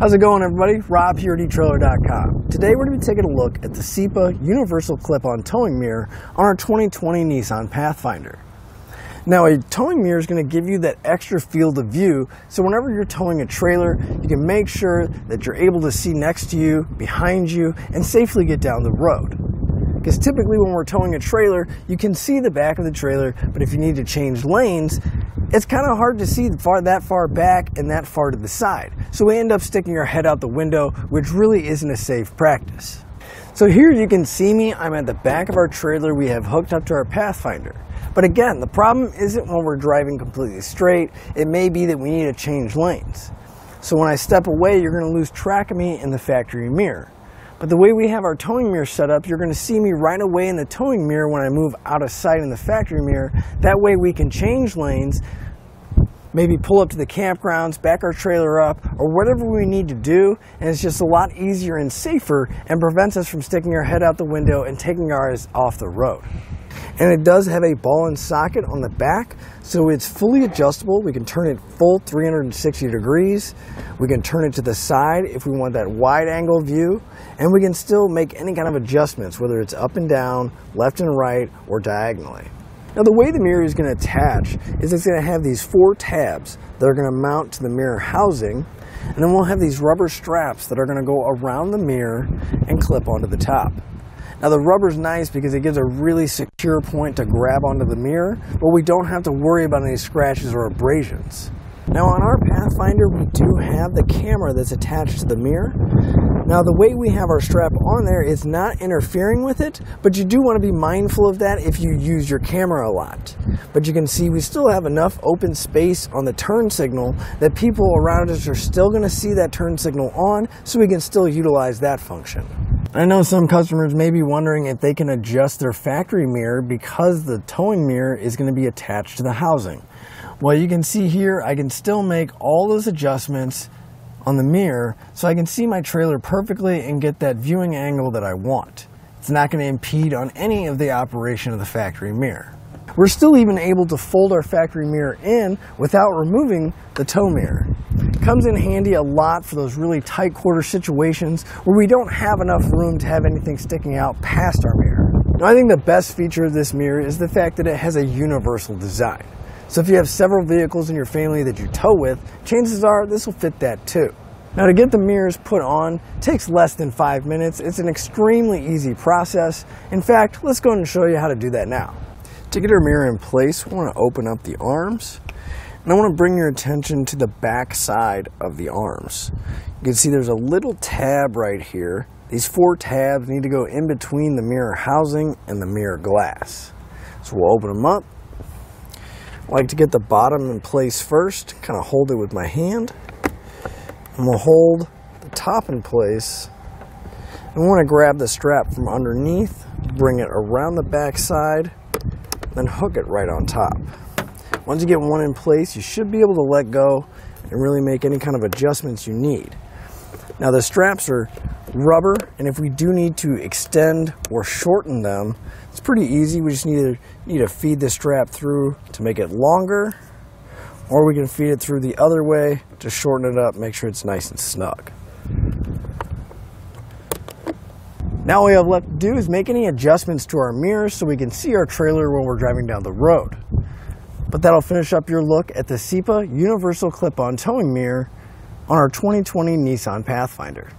How's it going everybody? Rob here at eTrailer.com. Today we're going to be taking a look at the CIPA Universal Clip-On Towing Mirror on our 2020 Nissan Pathfinder. Now a towing mirror is going to give you that extra field of view so whenever you're towing a trailer you can make sure that you're able to see next to you, behind you, and safely get down the road. Because typically when we're towing a trailer, you can see the back of the trailer, but if you need to change lanes, it's kind of hard to see far, that far back and that far to the side. So we end up sticking our head out the window, which really isn't a safe practice. So here you can see me, I'm at the back of our trailer we have hooked up to our Pathfinder. But again, the problem isn't when we're driving completely straight, it may be that we need to change lanes. So when I step away, you're going to lose track of me in the factory mirror. But the way we have our towing mirror set up, you're going to see me right away in the towing mirror when I move out of sight in the factory mirror. That way we can change lanes, maybe pull up to the campgrounds, back our trailer up, or whatever we need to do. And it's just a lot easier and safer and prevents us from sticking our head out the window and taking ours off the road. And it does have a ball and socket on the back, so it's fully adjustable. We can turn it full 360 degrees. We can turn it to the side if we want that wide angle view. And we can still make any kind of adjustments, whether it's up and down, left and right, or diagonally. Now the way the mirror is going to attach is it's going to have these four tabs that are going to mount to the mirror housing and then we'll have these rubber straps that are going to go around the mirror and clip onto the top. Now the rubber's nice because it gives a really secure point to grab onto the mirror, but we don't have to worry about any scratches or abrasions. Now on our Pathfinder, we do have the camera that's attached to the mirror. Now the way we have our strap on there is not interfering with it, but you do want to be mindful of that if you use your camera a lot. But you can see we still have enough open space on the turn signal that people around us are still going to see that turn signal on, so we can still utilize that function. I know some customers may be wondering if they can adjust their factory mirror because the towing mirror is going to be attached to the housing. Well, you can see here, I can still make all those adjustments on the mirror so I can see my trailer perfectly and get that viewing angle that I want. It's not going to impede on any of the operation of the factory mirror. We're still even able to fold our factory mirror in without removing the tow mirror. Comes in handy a lot for those really tight quarter situations where we don't have enough room to have anything sticking out past our mirror. Now, I think the best feature of this mirror is the fact that it has a universal design. So if you have several vehicles in your family that you tow with, chances are this will fit that too. Now to get the mirrors put on takes less than five minutes. It's an extremely easy process. In fact, let's go and show you how to do that now. To get our mirror in place, we want to open up the arms. And I want to bring your attention to the back side of the arms. You can see there's a little tab right here. These four tabs need to go in between the mirror housing and the mirror glass. So we'll open them up. Like to get the bottom in place first, kind of hold it with my hand. And we'll hold the top in place. And want to grab the strap from underneath, bring it around the back side, then hook it right on top. Once you get one in place, you should be able to let go and really make any kind of adjustments you need. Now the straps are rubber, and if we do need to extend or shorten them, it's pretty easy. We just need to, need to feed the strap through to make it longer, or we can feed it through the other way to shorten it up, make sure it's nice and snug. Now all we have left to do is make any adjustments to our mirrors so we can see our trailer when we're driving down the road. But that'll finish up your look at the CIPA Universal Clip-On Towing Mirror on our 2020 Nissan Pathfinder.